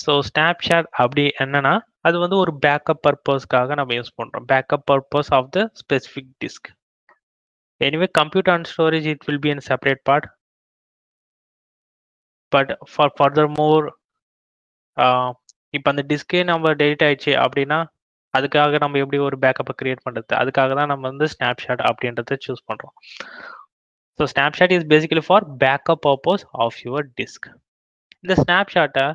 So snapshot அப்படி என்னன்னா அது வந்து ஒரு பேக்கப் பர்பஸ்க்காக நம்ம யூஸ் பண்ணுறோம் backup purpose of the specific disk anyway computer and storage it will be in separate part but for further more இப்போ அந்த டிஸ்கே நம்ம டெலிட் ஆயிடுச்சு அப்படின்னா அதுக்காக நம்ம எப்படி ஒரு பேக்கப்பை கிரியேட் பண்ணுறது அதுக்காக தான் நம்ம வந்து ஸ்னாப்ஷாட் அப்படின்றத சூஸ் பண்ணுறோம் so snapshot is basically for backup purpose of your disk இந்த ஸ்னாப்ஷாட்டை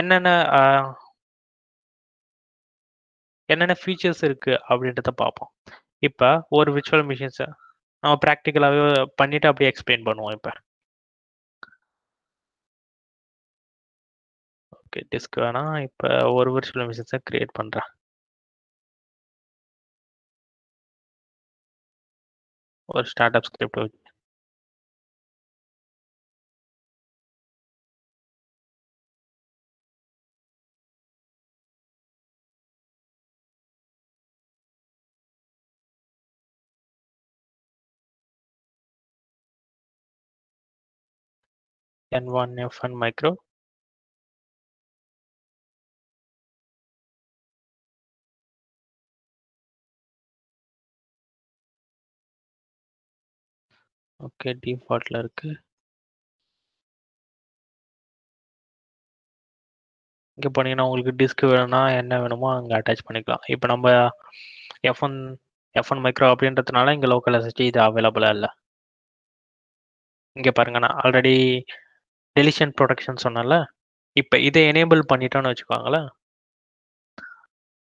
என்னென்ன என்னென்ன ஃபீச்சர்ஸ் இருக்கு அப்படின்றத பார்ப்போம். இப்போ ஒரு விர்ச்சுவல் மிஷின்ஸை நம்ம ப்ராக்டிக்கலாகவே பண்ணிட்டு அப்படியே எக்ஸ்பிளைன் பண்ணுவோம் இப்போ. ஓகே டிஸ்க் வேணாம். இப்போ ஒரு விர்ச்சுவல் மிஷின்ஸை கிரியேட் பண்ணுறேன் ஒரு ஸ்டார்ட் அப் ஸ்கிரிப்ட் வச்சு N1F1 micro. ஓகே டிஃபால்ட்ல இருக்கு. இங்கே போனீங்கன்னா உங்களுக்கு டிஸ்க் வேணும்னா என்ன வேணுமோ அங்கே அட்டாச் பண்ணிக்கலாம். இப்போ நம்ம F one F one micro அப்படின்றதுனால இங்கே லோக்கல் எஸ்எஸ்டி இது அவைலபிளாக இல்லை. இங்கே பாருங்க நான் ஆல்ரெடி டெலிஷன் ப்ரொடக்ஷன் சொன்னல இப்போ இதை எனேபிள் பண்ணிட்டோன்னு வச்சுக்கோங்களேன்.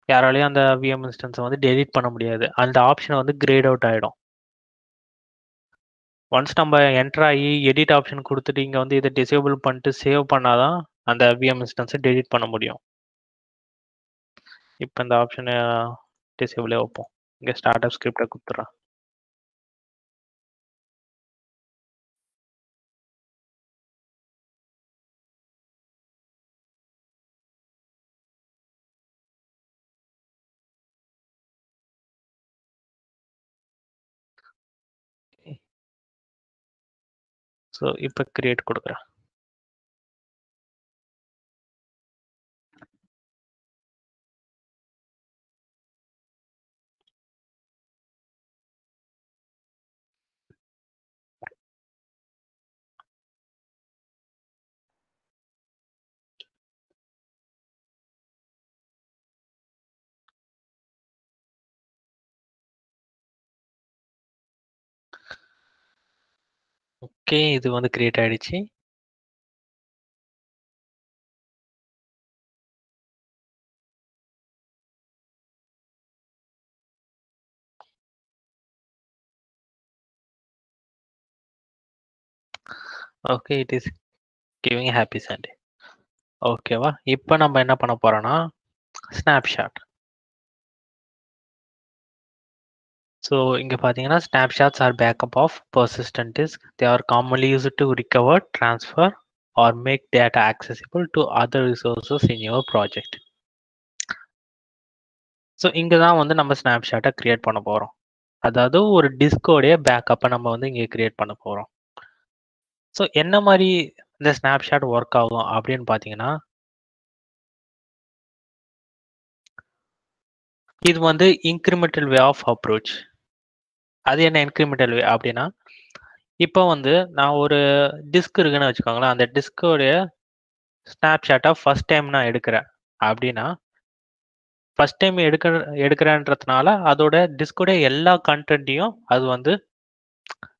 யாராலையும் அந்த விஎம் இன்ஸ்டன்ஸை வந்து டெலிட் பண்ண முடியாது. அந்த ஆப்ஷனை வந்து கிரேட் அவுட் ஆகிடும் ஒன்ஸ் நம்ம என்டர் ஆகி எடிட் ஆப்ஷன் கொடுத்துட்டு இங்கே வந்து இதை டிசேபிள் பண்ணிட்டு சேவ் பண்ணாதான் அந்த விஎம் இன்ஸ்டன்ஸை டெலிட் பண்ண முடியும். இப்போ இந்த ஆப்ஷனை டிசேபிளே வைப்போம். இங்கே ஸ்டார்ட் அப் ஸ்கிரிப்டை கொடுத்துட்றேன். ஸோ இப்போ கிரியேட் கொடுக்குறேன். ஓகே இது வந்து கிரியேட் ஆயிடுச்சு okay it is giving happy Sunday ஓகேவா இப்போ நம்ம என்ன பண்ண போறோம்னா ஸ்னாப்ஷாட் ஸோ இங்கே பார்த்தீங்கன்னா snapshots are backup of persistent disk they are commonly use to recover transfer or make data accessible to other resources in your project so இங்கே தான் வந்து நம்ம ஸ்னாப்ஷாட்டை க்ரியேட் பண்ண போகிறோம் அதாவது ஒரு டிஸ்கோடைய பேக்கப்பை நம்ம வந்து இங்கே க்ரியேட் பண்ண போகிறோம் ஸோ என்ன மாதிரி இந்த ஸ்னாப்ஷாட் ஒர்க் ஆகும் அப்படின்னு பார்த்தீங்கன்னா இது வந்து இன்க்ரிமெண்டல் வே ஆஃப் அப்ரோச் அது என்ன இன்க்ரிமெண்டல் வே அப்படின்னா இப்போ வந்து நான் ஒரு டிஸ்க் இருக்குன்னு வச்சுக்கோங்களேன். அந்த டிஸ்கோடைய ஸ்னாப்ஷாட்டை ஃபர்ஸ்ட் டைம் நான் எடுக்கிறேன். அப்படின்னா ஃபஸ்ட் டைம் எடுக்க எடுக்கிறேன்றதுனால அதோட டிஸ்கோடைய எல்லா கண்டென்ட்டையும் அது வந்து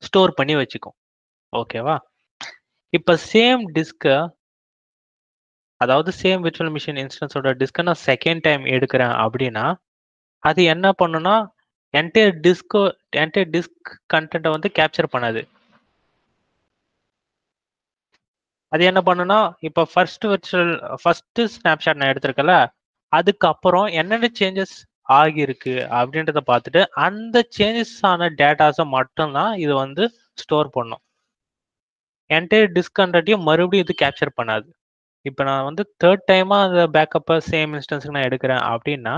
ஸ்டோர் பண்ணி வச்சுக்கும். ஓகேவா இப்போ சேம் டிஸ்கை அதாவது சேம் விர்ச்சுவல் மிஷின் இன்ஸ்டன்ஸோட டிஸ்கை நான் செகண்ட் டைம் எடுக்கிறேன் அப்படின்னா அது என்ன பண்ணுன்னா என்டையர் டிஸ்கோ என்டையர் டிஸ்க் கண்டென்ட்டை வந்து கேப்சர் பண்ணாது. அது என்ன பண்ணுன்னா இப்போ ஃபர்ஸ்ட் விர்ச்சுவல் ஃபர்ஸ்ட் ஸ்னாப்ஷாட் நான் எடுத்திருக்கல அதுக்கப்புறம் என்னென்ன சேஞ்சஸ் ஆகியிருக்கு அப்படின்றத பார்த்துட்டு அந்த சேஞ்சஸ் ஆன டேட்டாஸை மட்டும்தான் இது வந்து ஸ்டோர் பண்ணும். என்டையர் டிஸ்க் கண்டென்ட்டையும் மறுபடியும் இது கேப்சர் பண்ணாது. இப்போ நான் வந்து தேர்ட் டைமாக அந்த பேக்கப்பை சேம் இன்ஸ்டன்ஸுக்கு நான் எடுக்கிறேன் அப்படின்னா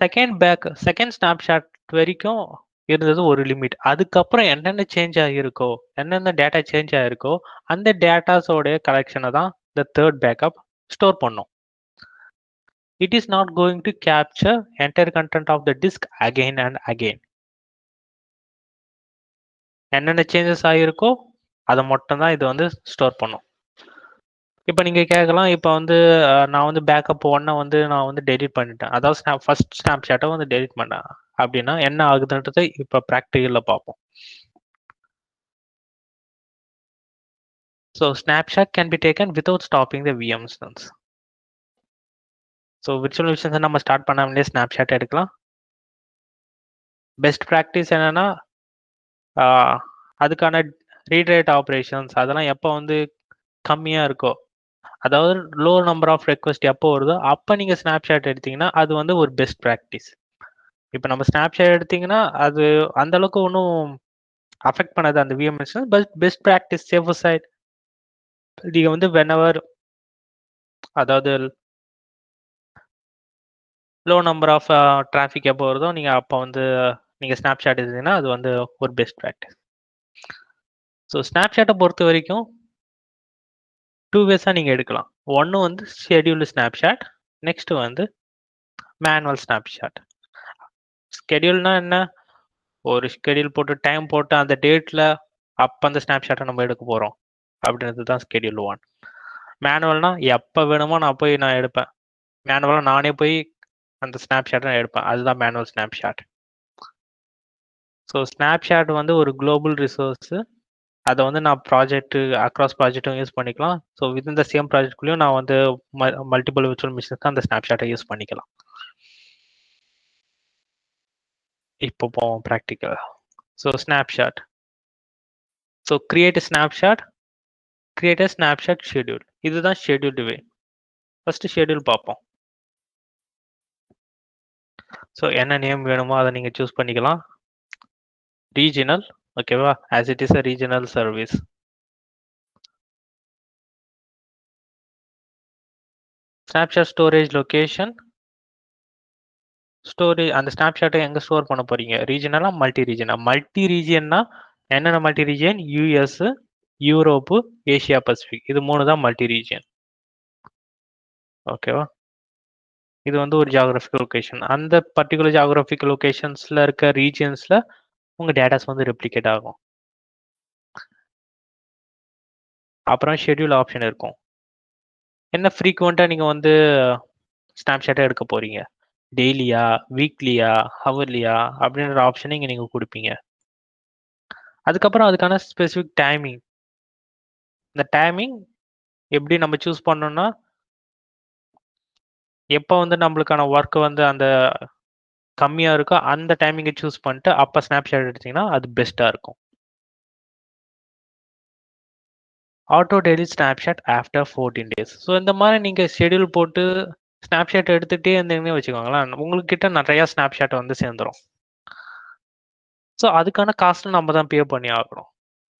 செகண்ட் பேக் செகண்ட் ஸ்னாப்ஷாட் வரைக்கும் இருந்தது ஒரு லிமிட் அதுக்கப்புறம் என்னென்ன சேஞ்ச் ஆகியிருக்கோ என்னென்ன டேட்டா சேஞ்ச் ஆகிருக்கோ அந்த டேட்டாஸோடைய கலெக்ஷனை தான் இந்த தேர்ட் பேக்கப் ஸ்டோர் பண்ணும். It is not going to capture entire content of the disk again and again என்னென்ன சேஞ்சஸ் ஆகியிருக்கோ அதை மட்டும் தான் இது வந்து ஸ்டோர் பண்ணும். இப்போ நீங்கள் கேட்கலாம் இப்போ வந்து நான் வந்து பேக்கப் ஒன்னை வந்து நான் வந்து டெலிட் பண்ணிட்டேன். அதாவது ஸ்னாப் ஃபர்ஸ்ட் ஸ்னாப் ஷாட்டை வந்து டெலிட் பண்ணேன். அப்படின்னா என்ன ஆகுதுன்றதை இப்போ ப்ராக்டிக்கலில் பார்ப்போம். So snapshot can be taken without stopping the VM instance so virtual மிஷின்ஸை நம்ம ஸ்டார்ட் பண்ணாமலே ஸ்னாப்ஷாட் எடுக்கலாம். பெஸ்ட் ப்ராக்டிஸ் என்னென்னா அதுக்கான ரீட்ரேட் ஆப்ரேஷன்ஸ் அதெல்லாம் எப்போ வந்து கம்மியாக இருக்கோ அதாவது லோ நம்பர் ஆஃப் ரெக்வஸ்ட் எப்போ வருதோ அப்போ நீங்கள் ஸ்னாப்ஷாட் எடுத்தீங்கன்னா அது வந்து ஒரு பெஸ்ட் ப்ராக்டிஸ் இப்போ நம்ம ஸ்னாப்ஷாட் எடுத்தீங்கன்னா அது அந்த அளவுக்கு ஒன்றும் அஃபெக்ட் பண்ணாது அந்த VMs but best practice safe side நீங்கள் வந்து வெனவர் அதாவது லோ நம்பர் ஆஃப் டிராஃபிக் எப்போ வருதோ நீங்கள் அப்போ வந்து நீங்கள் ஸ்னாப்ஷாட் எடுத்தீங்கன்னா அது வந்து ஒரு பெஸ்ட் ப்ராக்டிஸ் ஸோ ஸ்னாப்ஷாட்டை பொறுத்த வரைக்கும் டூ வேஸாக நீங்கள் எடுக்கலாம். ஒன்று வந்து ஷெடியூல்டு ஸ்னாப்ஷாட் நெக்ஸ்ட்டு வந்து மேனுவல் ஸ்னாப்ஷாட் ஸ்கெடியூல்னால் என்ன? ஒரு ஸ்கெடியூல் போட்டு டைம் போட்டு அந்த டேட்டில் அப்போ அந்த ஸ்னாப்ஷாட்டை நம்ம எடுக்க போகிறோம் அப்படின்றது தான் ஸ்கெடியூல் ஒன் மேனுவல்னால் எப்போ வேணுமோ நான் போய் நான் எடுப்பேன். மேனுவலாக நானே போய் அந்த ஸ்னாப்ஷாட்டை நான் எடுப்பேன். அதுதான் மேனுவல் ஸ்னாப்ஷாட் ஸோ ஸ்னாப்ஷாட் வந்து ஒரு குளோபல் ரிசோர்ஸு அதை வந்து நான் ப்ராஜெக்ட் அக்ராஸ் ப்ராஜெக்ட்டும் யூஸ் பண்ணிக்கலாம். ஸோ வித் இந்த சேம் ப்ராஜெக்ட்குள்ளேயும் நான் வந்து மல்டிபிள் விர்ச்சுவல் மிஷினுக்கு அந்த ஸ்னாப்ஷாட்டை யூஸ் பண்ணிக்கலாம். இப்போ போவோம் practical so snapshot so create snapshot create snapshot schedule இதுதான் ஷெடியூல்டு வே ஃபர்ஸ்ட் ஷெடியூல் பார்ப்போம். ஸோ என்ன நேம் வேணுமோ அதை நீங்கள் சூஸ் பண்ணிக்கலாம். ரீஜினல் ஓகேவா as it is a regional service snapshot storage location storage அந்த ஸ்னாப்ஷாட்டை எங்கே ஸ்டோர் பண்ண போறீங்க? ரீஜனலா மல்டி ரீஜனா மல்டி ரீஜியன்னா என்னென்ன multi region US Europe Asia Pacific இது மூணு தான் மல்டி ரீஜியன் ஓகேவா இது வந்து ஒரு ஜியாகிரபிக்கல் லொகேஷன் அந்த பர்டிகுலர் ஜியாகிரபிக்கல் லொகேஷன்ஸில் இருக்க ரீஜியன்ஸில் உங்கள் டேட்டாஸ் வந்து ரெப்ளிகேட் ஆகும். அப்புறம் ஷெட்யூல் ஆப்ஷன் இருக்கும். என்ன ஃப்ரீக்குவெண்ட்டாக நீங்கள் வந்து ஸ்னாப்ஷாட்டாக எடுக்க போகிறீங்க டெய்லியா வீக்லியா ஹவர்லியா அப்படின்ற ஆப்ஷனை இங்கே நீங்கள் கொடுப்பீங்க. அதுக்கப்புறம் அதுக்கான ஸ்பெசிஃபிக் டைமிங் இந்த டைமிங் எப்படி நம்ம சூஸ் பண்ணோம்னா எப்போ வந்து நம்மளுக்கான ஒர்க்கு வந்து அந்த கம்மியாக இருக்கோ அந்த டைமிங்கை சூஸ் பண்ணிட்டு அப்போ ஸ்னாப்ஷாட் எடுத்தீங்கன்னா அது பெஸ்ட்டாக இருக்கும். Auto daily snapshot after fourteen days so இந்த மாதிரி நீங்கள் ஷெடியூல் போட்டு ஸ்னாப்ஷாட் எடுத்துகிட்டே இருந்தீங்கன்னு வச்சுக்கோங்களேன் உங்கள்கிட்ட நிறையா ஸ்னாப்ஷாட் வந்து சேர்ந்துடும் ஸோ அதுக்கான காஸ்ட்டு நம்ம தான் பே பண்ணி ஆகணும்.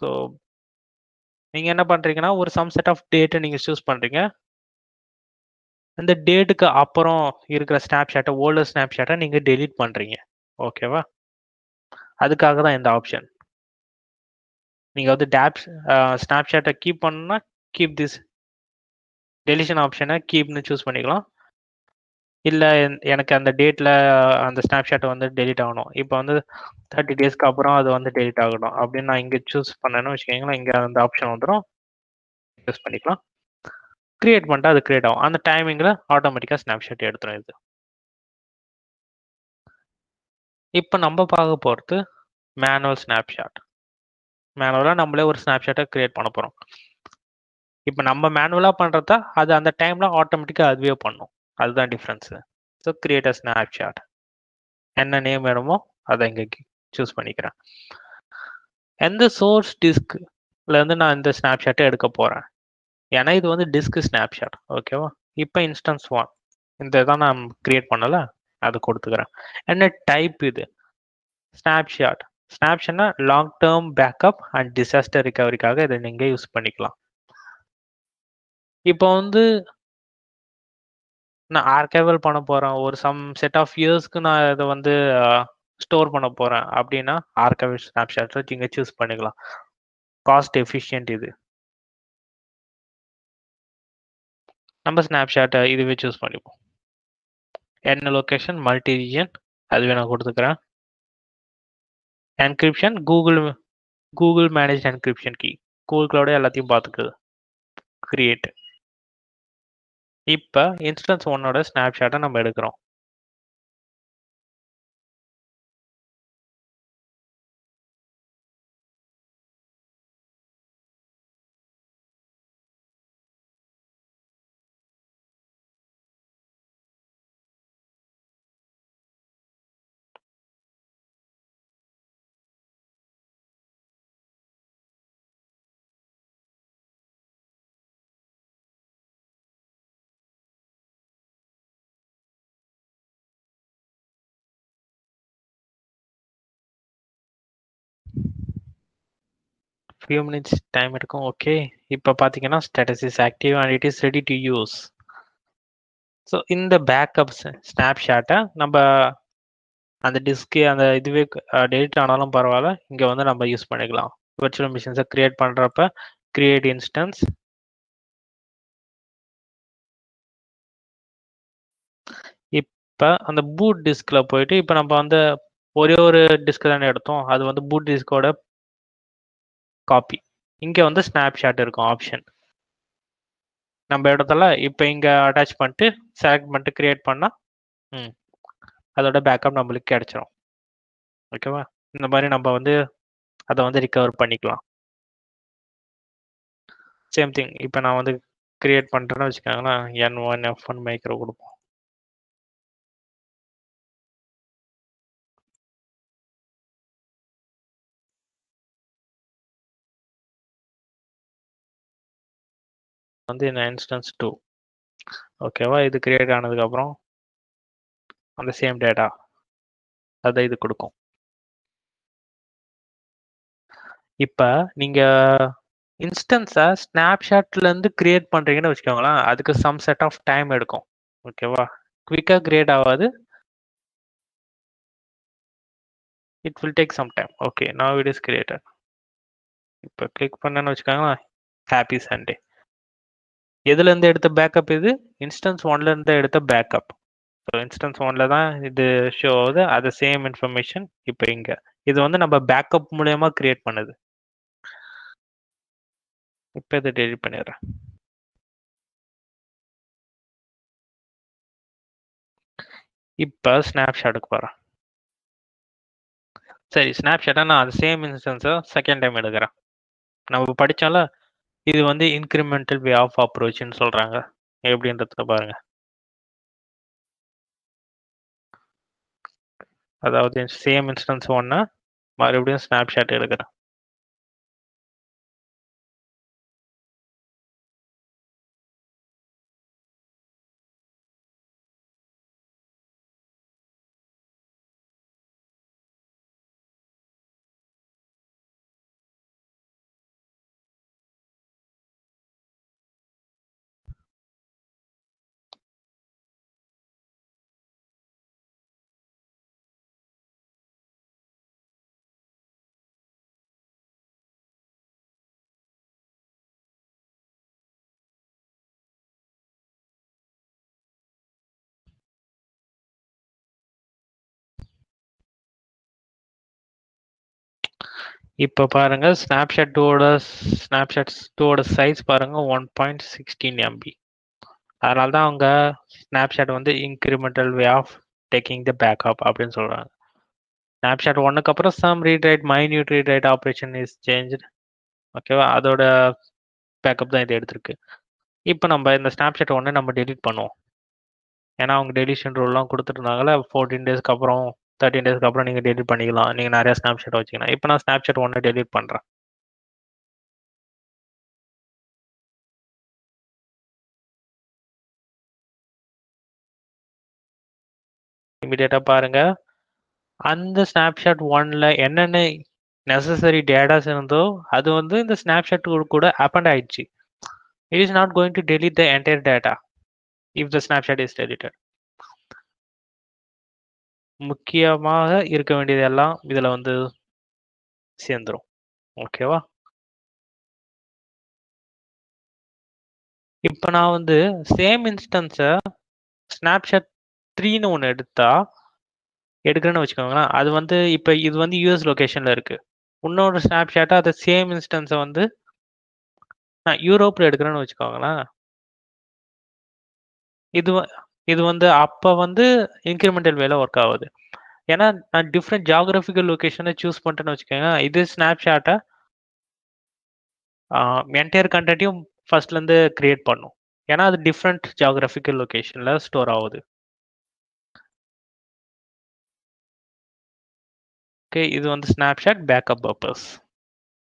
ஸோ நீங்கள் என்ன பண்ணுறீங்கன்னா ஒரு சம் செட் ஆஃப் டேட்டை நீங்கள் சூஸ் பண்ணுறீங்க அந்த டேட்டுக்கு அப்புறம் இருக்கிற ஸ்னாப்ஷாட்டை ஓல்டர் ஸ்னாப்ஷாட்டை நீங்கள் டெலீட் பண்ணுறீங்க ஓகேவா அதுக்காக தான் இந்த ஆப்ஷன் நீங்கள் வந்து டேப் ஸ்னாப்ஷாட்டை கீப் பண்ணணும்னா கீப் திஸ் டெலிஷன் ஆப்ஷனை கீப்னு சூஸ் பண்ணிக்கலாம். இல்லை எனக்கு அந்த டேட்டில் அந்த ஸ்னாப்ஷாட்டை வந்து டெலிட் ஆகணும். இப்போ வந்து தேர்ட்டி டேஸ்க்கு அப்புறம் அது வந்து டெலிட் ஆகணும். அப்படின்னு நான் இங்கே சூஸ் பண்ணேன்னு வச்சுக்கோங்களேன் இங்கே அந்த ஆப்ஷன் வந்துடும் யூஸ் பண்ணிக்கலாம். கிரியேட் பண்ணிட்டு அது கிரியேட் ஆகும். அந்த டைமிங்கில் ஆட்டோமேட்டிக்காக ஸ்னாப்ஷாட் எடுத்துரும் இது. இப்போ நம்ம பார்க்க போகிறது மேனுவல் ஸ்னாப்ஷாட் மேனுவலாக நம்மளே ஒரு ஸ்னாப்ஷாட்டை கிரியேட் பண்ண போகிறோம் இப்போ நம்ம மேனுவலாக பண்ணுறதா அது அந்த டைமில் ஆட்டோமேட்டிக்காக அதுவே பண்ணும். அதுதான் difference so create a snapshot என்ன நேம் வேணுமோ அதை இங்கே சூஸ் பண்ணிக்கிறேன். எந்த சோர்ஸ் டிஸ்க்லேருந்து நான் இந்த ஸ்னாப்ஷாட்டை எடுக்க போகிறேன் ஏன்னா இது வந்து டிஸ்க் ஸ்னாப்ஷாட் ஓகேவா இப்போ இன்ஸ்டன்ஸ் ஒன் இந்த இதான் நான் கிரியேட் பண்ணல அதை கொடுத்துக்கிறேன். என்ன டைப் இது? Snapshot ஸ்னாப்ஷாட்னா long term backup and disaster ரிகவரிக்காக இதை நீங்கள் யூஸ் பண்ணிக்கலாம். இப்போ வந்து நான் ஆர்கைவல் பண்ண போகிறேன் ஒரு சம் செட் ஆஃப் இயர்ஸ்க்கு நான் இதை வந்து ஸ்டோர் பண்ண போகிறேன் அப்படின்னா ஆர்கைவல் ஸ்னாப்ஷாட் நீங்க சூஸ் பண்ணிக்கலாம். காஸ்ட் எஃபிஷியன்ட் இது. நம்ம ஸ்னாப்ஷாட்டை இதுவே சூஸ் பண்ணிப்போம். என்ன லொக்கேஷன் மல்டி ரீஜன் அதுவே நான் கொடுத்துக்கிறேன் encryption Google Google manage encryption key Google Cloud எல்லாத்தையும் பார்த்துக்குது. கிரியேட் இப்போ இன்ஸ்டன்ஸ் ஒன்னோட ஸ்னாப்ஷாட்டை நம்ம எடுக்கிறோம். ஃபியூ மினிட்ஸ் டைம் எடுக்கும். ஓகே இப்போ பார்த்தீங்கன்னா status is active and it is ready to use so இந்த பேக்கப் ஸ்னாப்ஷாட்டை நம்ம அந்த டிஸ்க்கு அந்த இதுவே டெலிட் ஆனாலும் பரவாயில்ல. இங்கே வந்து நம்ம யூஸ் பண்ணிக்கலாம். விர்ச்சுவல் மிஷின்ஸை கிரியேட் பண்ணுறப்ப கிரியேட் இன்ஸ்டன்ஸ் இப்போ அந்த பூட் டிஸ்கில் போயிட்டு இப்போ நம்ம வந்து ஒரே ஒரு டிஸ்க் தானே எடுத்தோம். அது வந்து பூட் டிஸ்கோட காப்பி இங்கே வந்து ஸ்னாப்ஷாட் இருக்கும் ஆப்ஷன் நம்ம இடத்துல இப்போ இங்கே அட்டாச் பண்ணிட்டு செலக்ட் பண்ணிட்டு கிரியேட் பண்ணால் ம் அதோட பேக்கப் நம்மளுக்கு கிடைச்சிரும். ஓகேவா இந்த மாதிரி நம்ம வந்து அதை வந்து ரிகவர் பண்ணிக்கலாம். சேம் திங் இப்போ நான் வந்து கிரியேட் பண்ணுறேன்னு வச்சுக்கோங்களேன் என் ஒன் எஃப் ஒன் மைக்ரோ கொடுப்போம். வந்து இந்த இன்ஸ்டன்ஸ் டூ ஓகேவா இது கிரியேட் ஆனதுக்கப்புறம் அந்த சேம் டேட்டா அதை இது கொடுக்கும். இப்போ நீங்கள் இன்ஸ்டன்ஸை ஸ்னாப்ஷாட்லேருந்து கிரியேட் பண்ணுறீங்கன்னு வச்சுக்கோங்களேன் அதுக்கு சம் செட் ஆஃப் டைம் எடுக்கும். ஓகேவா குவிக்காக கிரியேட் ஆகாது. It will take some time okay now it is created இப்போ கிளிக் பண்ணேன்னு வச்சுக்கோங்களேன் ஹாப்பி சண்டே எதுலேருந்து எடுத்த பேக்கப் இது? இன்ஸ்டன்ஸ் ஒன்லேருந்து எடுத்த பேக்கப் ஸோ இன்ஸ்டன்ஸ் ஒன்ல தான் இது ஷோ ஆகுது. அது சேம் இன்ஃபர்மேஷன் இப்போ இங்கே. இது வந்து நம்ம பேக்கப் மூலயமா கிரியேட் பண்ணுது. இப்போ இதை டெலிட் பண்ணிடுறேன். இப்போ ஸ்னாப்ஷாட்டுக்கு போகிறேன் சரி ஸ்னாப்ஷாட்டை நான் அது சேம் இன்ஸ்டன்ஸை செகண்ட் டைம் எடுக்கிறேன். நம்ம படித்தோம்ல இது வந்து இன்க்ரிமெண்டல் வே ஆஃப் அப்ரோச்னு சொல்கிறாங்க எப்படின்றத பாருங்க. அதாவது சேம் இன்ஸ்டன்ஸ் ஒன்னா மறுபடியும் ஸ்னாப்ஷாட் எடுக்கிறேன். இப்போ பாருங்க ஸ்னாப்ஷாட் டூவோட ஸ்னாப்ஷாட் டூவோட சைஸ் பாருங்க ஒன் பாயிண்ட் சிக்ஸ்டீன் எம்பி அதனால தான் அவங்க ஸ்னாப்ஷாட் வந்து incremental way of taking the backup அப்படின்னு சொல்கிறாங்க ஸ்னாப்ஷாட் ஒன்றுக்கு அப்புறம் some read write minute read write operation is change ஓகேவா அதோட பேக்கப் தான் இது எடுத்திருக்கு. இப்போ நம்ம இந்த ஸ்னாப்ஷாட் ஒன்று நம்ம டெலிட் பண்ணுவோம். ஏன்னா அவங்க டெலிஷன் ரூல்லாம் கொடுத்துருந்தாங்களே ஃபோர்டீன் டேஸ்க்கு அப்புறம் தேர்ட்டின் டேஸ்க்கு அப்புறம் நீங்கள் டெலிட் பண்ணிக்கலாம். நீங்கள் நிறையா ஸ்னாப் ஷாட் வச்சுக்கலாம் இப்போ நான் ஸ்னாப்ஷாட் ஒன்று டெலிட் பண்ணுறேன் இமிடியேட்டாக பாருங்க. அந்த ஸ்னாப்ஷாட் ஒன்ல என்னென்ன நெசசரி டேட்டாஸ் இருந்தோ அது வந்து இந்த ஸ்னாப்ஷாட் கூட அப்பண்ட் ஆயிடுச்சு. It is not going to delete the entire data if the snapshot is deleted முக்கியமாக இருக்க வேண்டியது எல்லாம் இதுல வந்து சேர்ந்துரும். ஓகேவா? இப்போ நான் வந்து சேம் இன்ஸ்டன்ஸை ஸ்னாப்ஷாட் த்ரீன்னு ஒன்று எடுத்தா எடுக்கிறேன்னு வச்சுக்கோங்களேன். அது வந்து இப்போ இது வந்து யூஎஸ் லொக்கேஷனில் இருக்குது இன்னொரு ஸ்னாப்ஷாட்டை அதை சேம் இன்ஸ்டன்ஸை வந்து நான் யூரோப்பில் எடுக்கிறேன்னு வச்சுக்கோங்களேன். இது இது வந்து அப்போ வந்து இன்க்ரிமெண்டல் வேலை ஒர்க் ஆகுது. ஏன்னா நான் டிஃப்ரெண்ட் ஜாகிரபிக்கல் லொக்கேஷனை சூஸ் பண்ணிட்டேன்னு வச்சுக்கோங்க. இது ஸ்னாப்ஷாட்டை என்டையர் கண்டென்ட்டையும் ஃபர்ஸ்ட்லேருந்து கிரியேட் பண்ணும். ஏன்னா அது டிஃப்ரெண்ட் ஜாகிரபிக்கல் லொக்கேஷனில் ஸ்டோர் ஆகுது. ஓகே இது வந்து ஸ்னாப்ஷாட் பேக்கப் பர்பஸ்